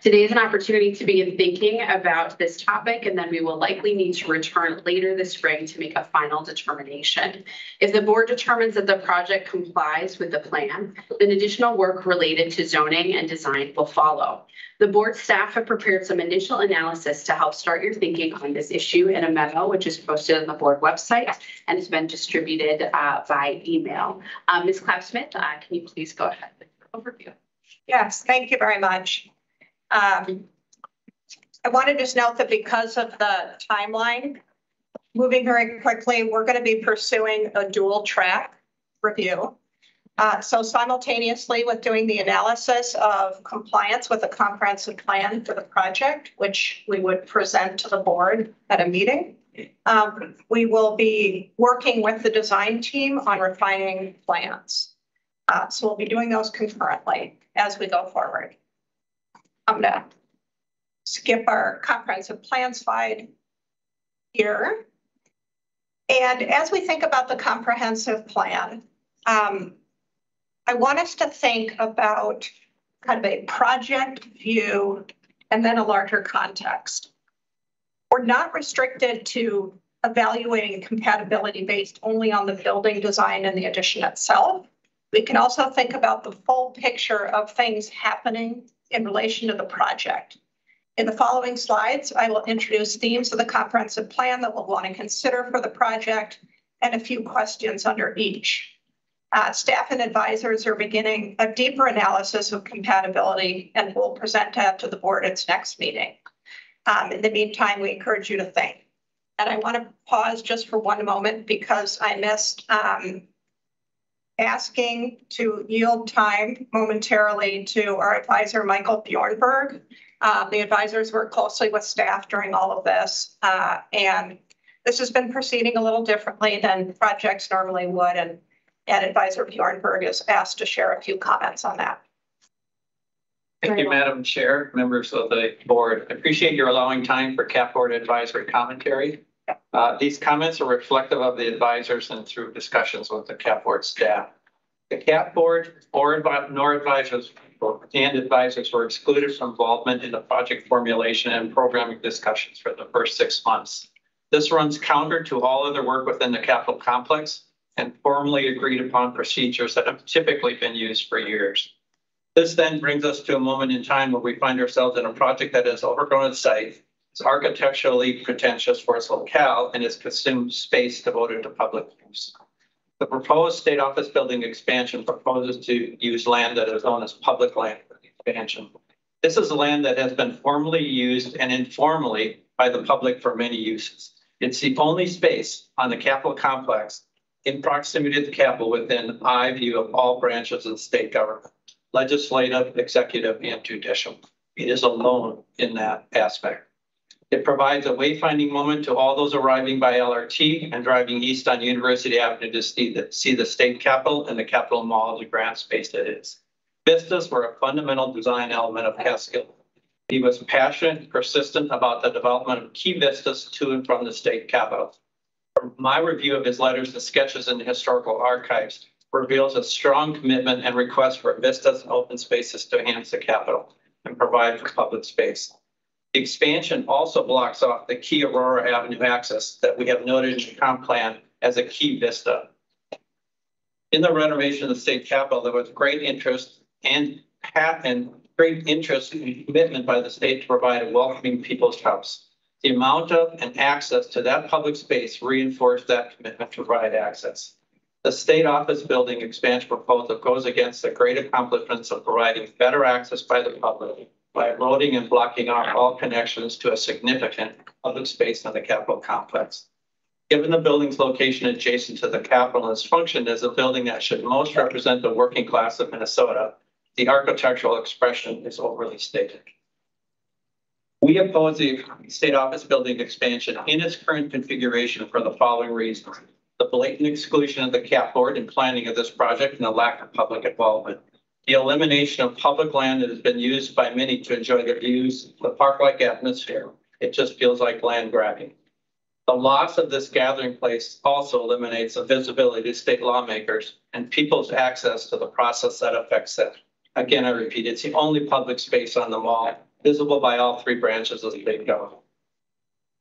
Today is an opportunity to begin thinking about this topic, and then we will likely need to return later this spring to make a final determination. If the board determines that the project complies with the plan, then additional work related to zoning and design will follow. The board staff have prepared some initial analysis to help start your thinking on this issue in a memo, which is posted on the board website and has been distributed uh, by email. Um, Ms. Clapsmith, uh, can you please go ahead with your overview? Yes, thank you very much. Um, I want to just note that because of the timeline, moving very quickly, we're going to be pursuing a dual track review. Uh, so simultaneously with doing the analysis of compliance with a comprehensive plan for the project, which we would present to the board at a meeting, um, we will be working with the design team on refining plans. Uh, so we'll be doing those concurrently as we go forward. I'm gonna skip our comprehensive plan slide here. And as we think about the comprehensive plan, um, I want us to think about kind of a project view and then a larger context. We're not restricted to evaluating compatibility based only on the building design and the addition itself. We can also think about the full picture of things happening in relation to the project. In the following slides, I will introduce themes of the comprehensive plan that we'll want to consider for the project and a few questions under each. Uh, staff and advisors are beginning a deeper analysis of compatibility and will present that to the board at its next meeting. Um, in the meantime, we encourage you to think. And I want to pause just for one moment because I missed um, asking to yield time momentarily to our advisor, Michael Bjornberg. Uh, the advisors work closely with staff during all of this. Uh, and this has been proceeding a little differently than projects normally would. And, and advisor Bjornberg is asked to share a few comments on that. Thank you, Madam Chair, members of the board. I appreciate your allowing time for CAP Board advisory commentary. Uh, these comments are reflective of the advisors and through discussions with the CAP Board staff. The CAP Board or nor advisors and advisors were excluded from involvement in the project formulation and programming discussions for the first six months. This runs counter to all other work within the Capitol complex and formally agreed upon procedures that have typically been used for years. This then brings us to a moment in time where we find ourselves in a project that has overgrown its site, is architecturally pretentious for its locale, and has consumed space devoted to public use. The proposed state office building expansion proposes to use land that is known as public land for the expansion. This is land that has been formally used and informally by the public for many uses. It's the only space on the Capitol complex in proximity to the Capitol within eye view of all branches of the state government legislative, executive, and judicial. It is alone in that aspect. It provides a wayfinding moment to all those arriving by LRT and driving east on University Avenue to see the, see the state capitol and the Capitol Mall, the grant space it is. Vistas were a fundamental design element of Haskell. He was passionate, persistent about the development of key vistas to and from the state capitol. My review of his letters and sketches in the historical archives, reveals a strong commitment and request for vistas and open spaces to enhance the Capitol and provide for public space. The expansion also blocks off the key Aurora Avenue access that we have noted in the comp plan as a key vista. In the renovation of the state capitol, there was great interest and and great interest and commitment by the state to provide a welcoming people's house. The amount of and access to that public space reinforced that commitment to provide access. The state office building expansion proposal goes against the great accomplishments of providing better access by the public by loading and blocking off all connections to a significant public space on the Capitol complex. Given the building's location adjacent to the Capitol and its function as a building that should most represent the working class of Minnesota, the architectural expression is overly stated. We oppose the state office building expansion in its current configuration for the following reasons. the blatant exclusion of the cap board in planning of this project and the lack of public involvement. The elimination of public land that has been used by many to enjoy the views, the park-like atmosphere. It just feels like land grabbing. The loss of this gathering place also eliminates the visibility to state lawmakers and people's access to the process that affects them. Again, I repeat, it's the only public space on the mall visible by all three branches of the state government.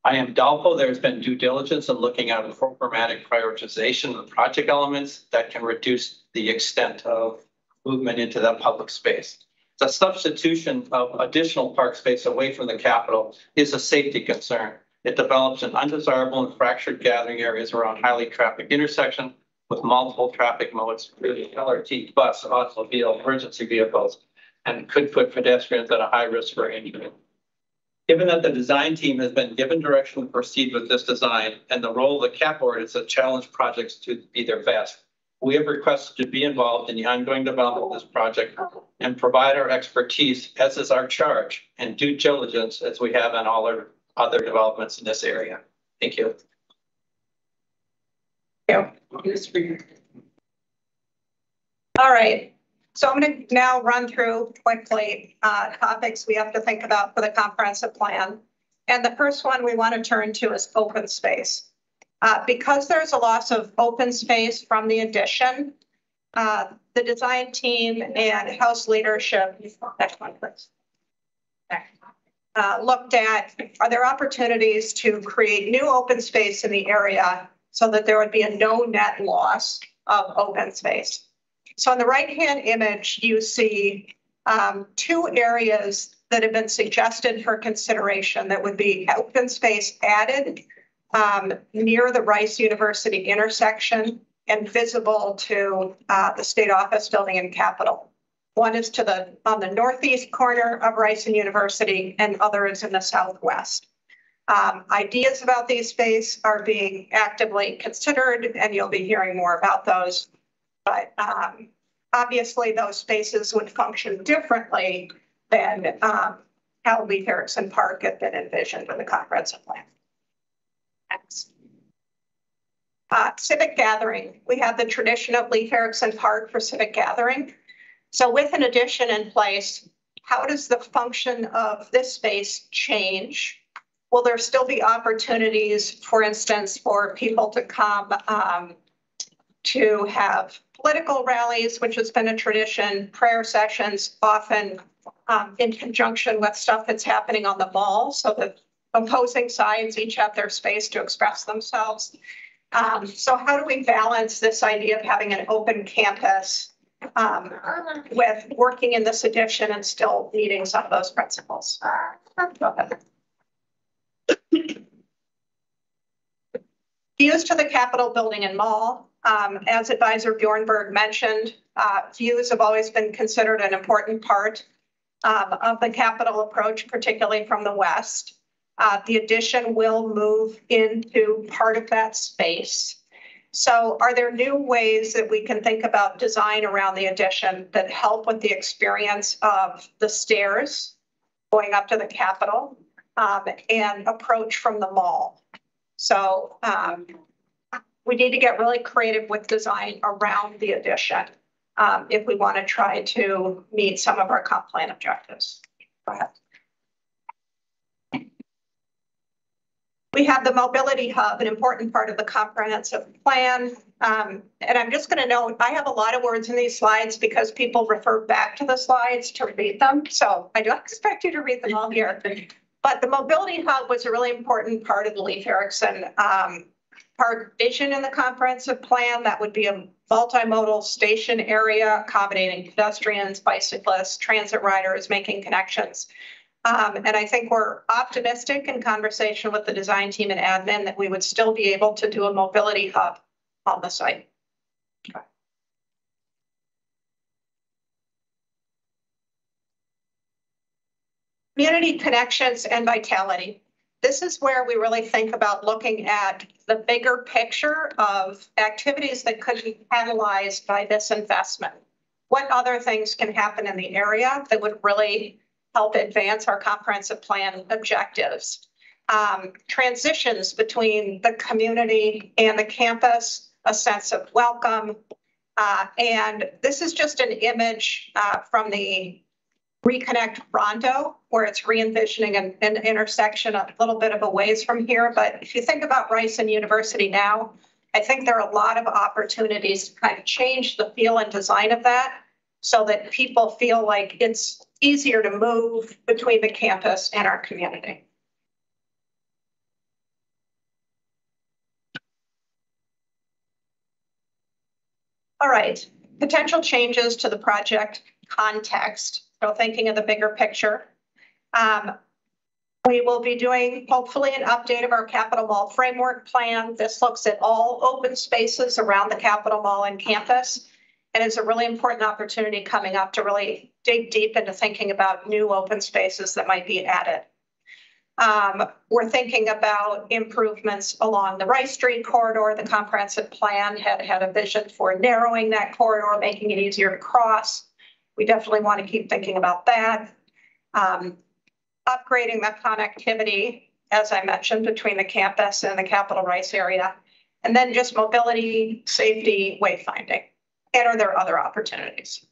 I am doubtful there's been due diligence in looking at a programmatic prioritization of project elements that can reduce the extent of movement into that public space. The substitution of additional park space away from the Capitol is a safety concern. It develops an undesirable and fractured gathering areas around highly trafficked intersection with multiple traffic modes, including LRT, bus, automobile, emergency vehicles, and could put pedestrians at a high risk for injury. Given that the design team has been given direction to proceed with this design and the role of the cap board is to challenge projects to be their best, we have requested to be involved in the ongoing development of this project and provide our expertise, as is our charge, and due diligence as we have on all our other developments in this area. Thank you. Thank you. All right, so I'm going to now run through quickly uh, topics we have to think about for the comprehensive plan. And the first one we want to turn to is open space. Uh, because there's a loss of open space from the addition, uh, the design team and house leadership, next one, please. Uh, looked at, are there opportunities to create new open space in the area so that there would be a no net loss of open space? So on the right-hand image, you see um, two areas that have been suggested for consideration that would be open space added um, near the Rice University intersection and visible to uh, the state office building and Capitol. One is to the on the northeast corner of Rice and University, and other is in the southwest. Um, ideas about these space are being actively considered, and you'll be hearing more about those. But um, obviously, those spaces would function differently than um, how Leif Erikson Park had been envisioned in the comprehensive plan. Next. Uh, civic gathering. We have the tradition of Leif Erikson Park for civic gathering. So with an addition in place, how does the function of this space change? Will there still be opportunities, for instance, for people to come um, to have political rallies, which has been a tradition, prayer sessions, often um, in conjunction with stuff that's happening on the mall, so that opposing sides each have their space to express themselves. Um, so how do we balance this idea of having an open campus um, with working in this addition and still meeting some of those principles? Views to the Capitol building and mall. Um, as Advisor Bjornberg mentioned, uh, views have always been considered an important part um, of the Capitol approach, particularly from the west. Uh, the addition will move into part of that space. So are there new ways that we can think about design around the addition that help with the experience of the stairs going up to the Capitol um, and approach from the mall? So um, we need to get really creative with design around the addition um, if we want to try to meet some of our comp plan objectives. Go ahead. We have the mobility hub, an important part of the comprehensive plan. Um, and I'm just going to note, I have a lot of words in these slides because people refer back to the slides to read them. So I don't *laughs* expect you to read them all here. But the mobility hub was a really important part of the Leif Erikson um, park vision in the comprehensive plan. That would be a multimodal station area accommodating pedestrians, bicyclists, transit riders, making connections. Um, and I think we're optimistic in conversation with the design team and admin that we would still be able to do a mobility hub on the site. Okay. Community connections and vitality. This is where we really think about looking at the bigger picture of activities that could be catalyzed by this investment. What other things can happen in the area that would really help advance our comprehensive plan objectives. Um, transitions between the community and the campus, a sense of welcome. Uh, and this is just an image uh, from the Reconnect Rondo, where it's re-envisioning an, an intersection a little bit of a ways from here. But if you think about Rice and University now, I think there are a lot of opportunities to kind of change the feel and design of that so that people feel like it's easier to move between the campus and our community. All right, potential changes to the project context. So thinking of the bigger picture. Um, we will be doing hopefully an update of our Capitol Mall framework plan. This looks at all open spaces around the Capitol Mall and campus. And it's a really important opportunity coming up to really dig deep into thinking about new open spaces that might be added. Um, we're thinking about improvements along the Rice Street corridor. The comprehensive plan had had a vision for narrowing that corridor, making it easier to cross. We definitely want to keep thinking about that. Um, upgrading the connectivity, as I mentioned, between the campus and the Capitol Rice area. And then just mobility, safety, wayfinding. And are there other opportunities?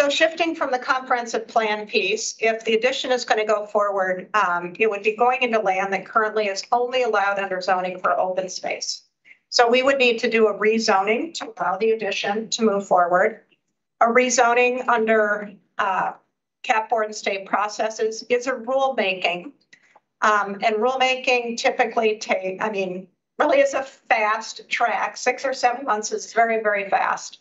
So shifting from the comprehensive plan piece, if the addition is going to go forward, um, it would be going into land that currently is only allowed under zoning for open space. So we would need to do a rezoning to allow the addition to move forward. A rezoning under uh, and state processes is a rulemaking. Um, and rulemaking typically take, I mean, really is a fast track. Six or seven months is very, very fast.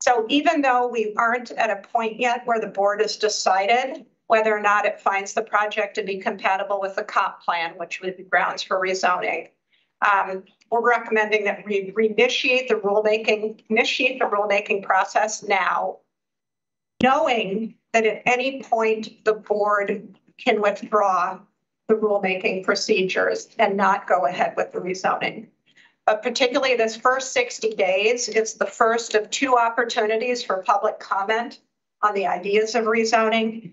So even though we aren't at a point yet where the board has decided whether or not it finds the project to be compatible with the comp plan, which would be grounds for rezoning, um, we're recommending that we reinitiate the rulemaking, initiate the rulemaking process now, knowing that at any point the board can withdraw the rulemaking procedures and not go ahead with the rezoning. But particularly this first 60 days, it's the first of two opportunities for public comment on the ideas of rezoning.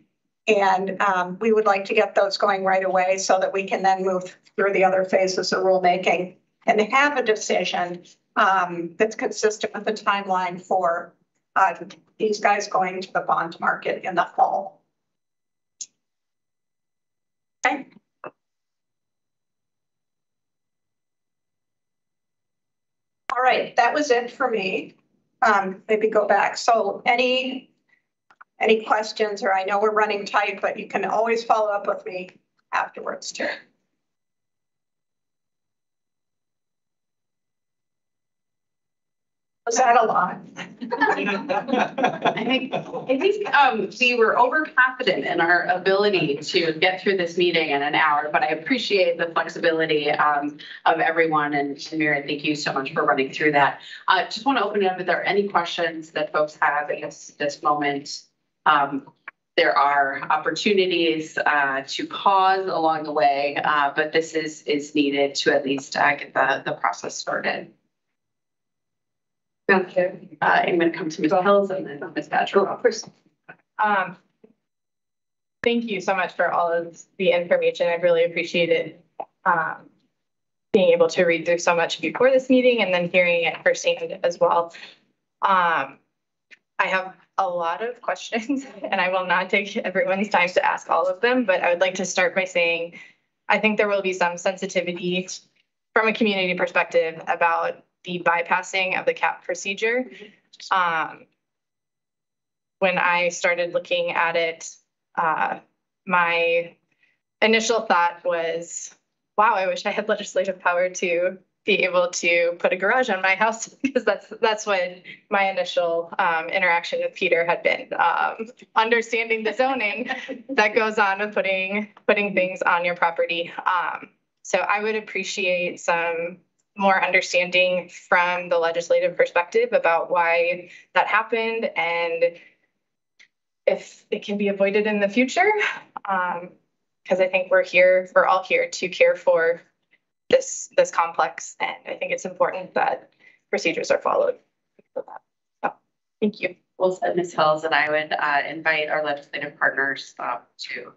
And um, we would like to get those going right away so that we can then move through the other phases of rulemaking and have a decision um, that's consistent with the timeline for uh, these guys going to the bond market in the fall. Okay. All right, that was it for me. Um, maybe go back. So any any questions or I know we're running tight, but you can always follow up with me afterwards too. Was that a lot? I think, I think, um, we were overconfident in our ability to get through this meeting in an hour, but I appreciate the flexibility, um, of everyone and Mary, thank you so much for running through that. I uh, just want to open it up if there are any questions that folks have at this, this moment. Um, there are opportunities, uh, to pause along the way, uh, but this is, is needed to at least, uh, get the, the process started. Thank Uh, I'm going to come to Ms. Hills and then Ms. Badgerow. First. Um, thank you so much for all of the information. I've really appreciated um, being able to read through so much before this meeting and then hearing it firsthand as well. Um, I have a lot of questions *laughs* and I will not take everyone's time to ask all of them, but I would like to start by saying I think there will be some sensitivity from a community perspective about the bypassing of the cap procedure. Um, when I started looking at it, uh, my initial thought was, wow, I wish I had *laughs* legislative power to be able to put a garage on my house *laughs* because that's that's what my initial um, interaction with Peter had been. Um, understanding the zoning *laughs* that goes on with putting putting things on your property. Um, so I would appreciate some more understanding from the legislative perspective about why that happened and if it can be avoided in the future. Um, because I think we're here, we're all here to care for this this complex, and I think it's important that procedures are followed. So, thank you. Well said, Ms. Hills, and I would uh, invite our legislative partners uh, to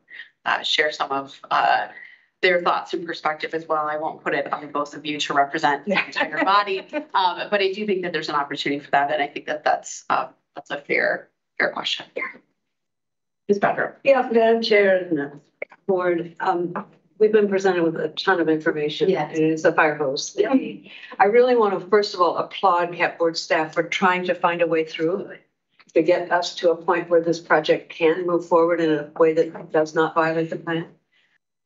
uh, share some of uh, their thoughts and perspective as well. I won't put it on both of you to represent the entire *laughs* body. Um, but I do think that there's an opportunity for that, and I think that that's, uh, that's a fair, fair question. Who's better? Yeah, Madam Chair and the board, um, we've been presented with a ton of information. Yes. It is a fire hose. I really want to, first of all, applaud CAP board staff for trying to find a way through to get us to a point where this project can move forward in a way that does not violate the plan.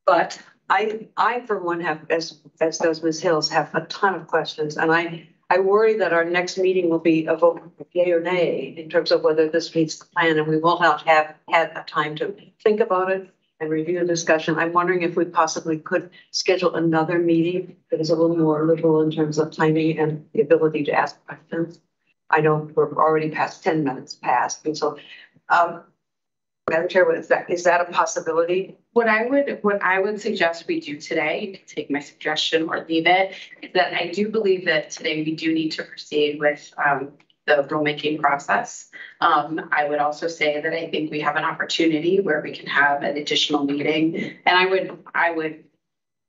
But I, I for one have, as, as does Ms. Hills, have a ton of questions and I, I worry that our next meeting will be a vote yea or nay in terms of whether this meets the plan and we will not have had a time to think about it and review the discussion. I'm wondering if we possibly could schedule another meeting that is a little more liberal in terms of timing and the ability to ask questions. I know we're already past ten minutes past, and so, um, Madam Chair, is that, is that a possibility? What I would, what I would suggest we do today, you can take my suggestion or leave it, is that I do believe that today we do need to proceed with um the rulemaking process. Um, I would also say that I think we have an opportunity where we can have an additional meeting. And I would, I would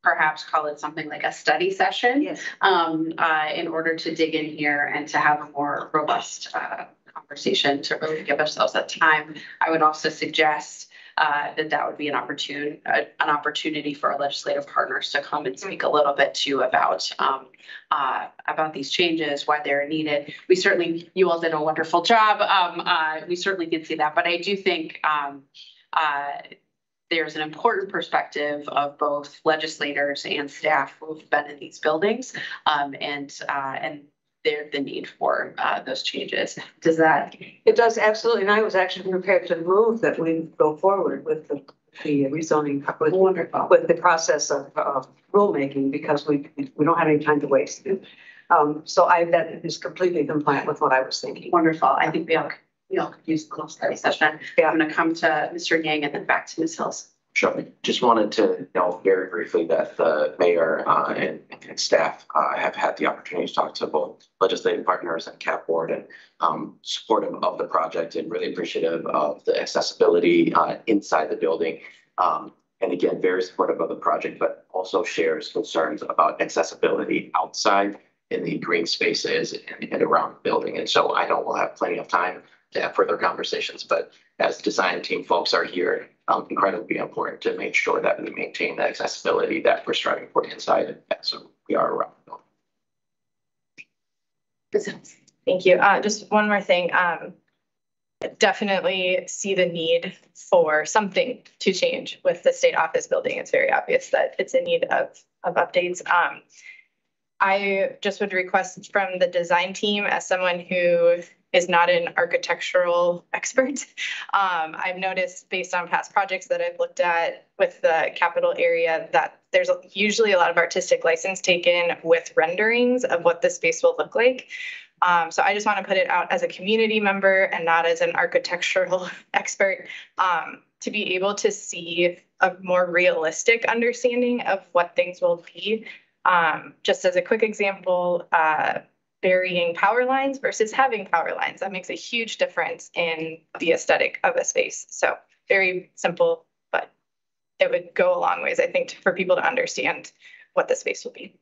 perhaps call it something like a study session. Yes. Um, uh, in order to dig in here and to have a more robust uh conversation to really give ourselves that time. I would also suggest uh, that that would be an opportune, uh, an opportunity for our legislative partners to come and speak a little bit too about, um, uh, about these changes, why they're needed. We certainly, you all did a wonderful job. Um, uh, we certainly can see that, but I do think, um, uh, there's an important perspective of both legislators and staff who've been in these buildings, um, and, uh, and there, the need for, uh, those changes. Does that It does absolutely, and I was actually prepared to move that we go forward with the, the rezoning, with, Wonderful. with the process of, of rulemaking, because we, we don't have any time to waste. Um, so I, that is completely compliant with what I was thinking. Wonderful. I think we all, we all could use a little study session. Yeah. I'm gonna come to Mr. Yang and then back to Ms. Hills. Sure. Just wanted to know very briefly that the mayor uh, and, and staff uh, have had the opportunity to talk to both legislative partners and CAP board and um, supportive of the project and really appreciative of the accessibility uh, inside the building. Um, and again, very supportive of the project, but also shares concerns about accessibility outside in the green spaces and, and around the building. And so I know we'll have plenty of time to have further conversations, but as design team folks are here, um, incredibly important to make sure that we maintain the accessibility that we're striving for inside and so we are around. the building. Thank you. Uh, just one more thing. Um, definitely see the need for something to change with the state office building. It's very obvious that it's in need of, of updates. Um, I just would request from the design team as someone who is not an architectural expert. *laughs* Um, I've noticed based on past projects that I've looked at with the Capitol area that there's usually a lot of artistic license taken with renderings of what the space will look like. Um, so I just want to put it out as a community member and not as an architectural *laughs* expert um, to be able to see a more realistic understanding of what things will be. Um, just as a quick example, uh, burying power lines versus having power lines. That makes a huge difference in the aesthetic of a space. So very simple, but it would go a long ways, I think, for people to understand what the space will be.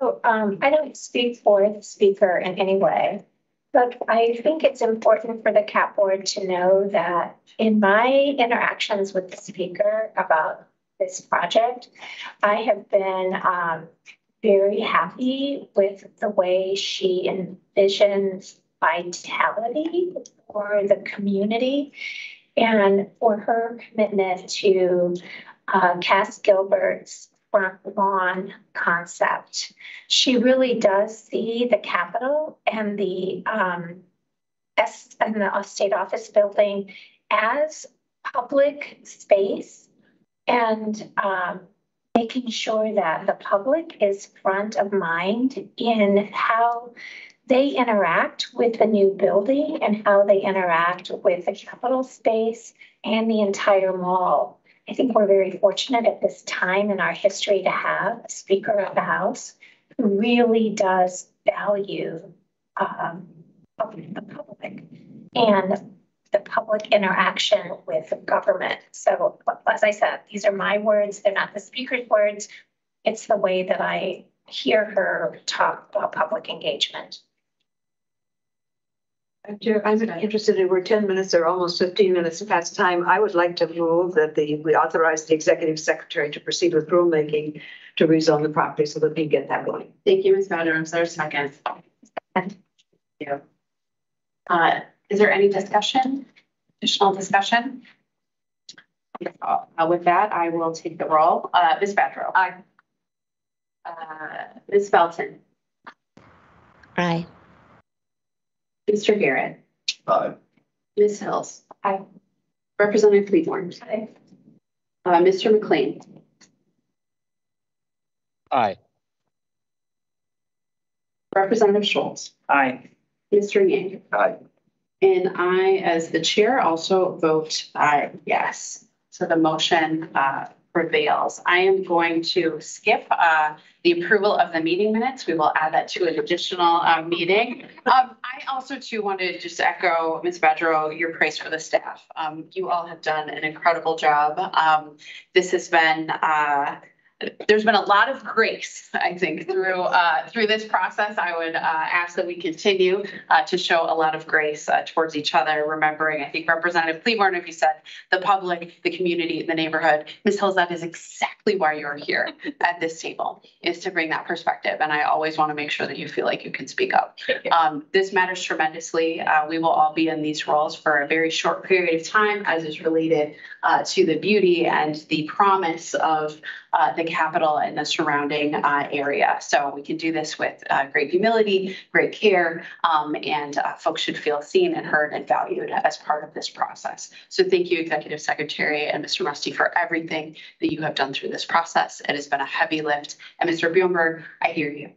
So, um, I don't speak for the speaker in any way, but I think it's important for the CAP board to know that in my interactions with the speaker about this project, I have been, um, very happy with the way she envisions vitality for the community and for her commitment to, uh, Cass Gilbert's front lawn concept. She really does see the Capitol and the um S and the state office building as public space and um making sure that the public is front of mind in how they interact with the new building and how they interact with the Capitol space and the entire mall. I think we're very fortunate at this time in our history to have a Speaker of the House who really does value um, the public. And the public interaction with government. So as I said, these are my words, they're not the speaker's words. It's the way that I hear her talk about public engagement. I'm interested in, we're ten minutes or almost fifteen minutes past time. I would like to move that the, we authorize the executive secretary to proceed with rulemaking to rezone the property so that we can get that going. Thank you, Ms. Bowder. Is there a second? Thank you. Uh, is there any discussion, additional discussion? Uh, with that, I will take the roll. Uh, Ms. Badgerow. Aye. Uh, Ms. Belton, Aye. Mr. Garrett, Aye. Ms. Hills. Aye. Representative Cleveland. Aye. Uh, Mr. McLean, Aye. Representative Schultz, Aye. Mr. Yang. Aye. And I, as the chair, also vote uh, yes. So the motion uh, prevails. I am going to skip uh, the approval of the meeting minutes. We will add that to an additional uh, meeting. Um, I also too want to just echo Ms. Badgerow, your praise for the staff. Um, You all have done an incredible job. Um, This has been uh, there's been a lot of grace, I think, through uh, through this process. I would uh, ask that we continue uh, to show a lot of grace uh, towards each other, remembering, I think Representative Cleveland, if you said the public, the community, the neighborhood, Ms. Hills, that is exactly why you're here at this table, is to bring that perspective. And I always want to make sure that you feel like you can speak up. Um, this matters tremendously. Uh, we will all be in these roles for a very short period of time, as is related uh, to the beauty and the promise of uh, the Capitol and the surrounding uh, area. So we can do this with uh, great humility, great care, um, and uh, folks should feel seen and heard and valued as part of this process. So thank you, Executive Secretary and Mr. Musty, for everything that you have done through this process. It has been a heavy lift. And Mr. Bjornberg, I hear you.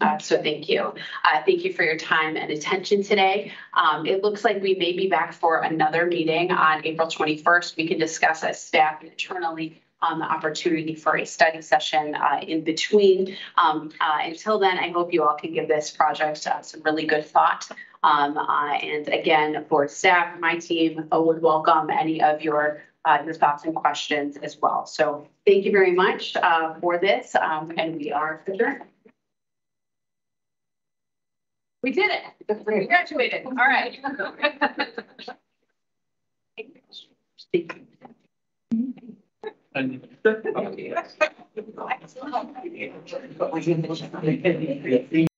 Uh, so thank you. Uh, thank you for your time and attention today. Um, it looks like we may be back for another meeting on April 21st. We can discuss as staff internally on the opportunity for a study session uh, in between. Um, uh, until then, I hope you all can give this project uh, some really good thought. Um, uh, and again, for staff, my team uh, would welcome any of your uh, your thoughts and questions as well. So thank you very much for this, um, and we are adjourned. We did it. We graduated. All right. *laughs* And *laughs*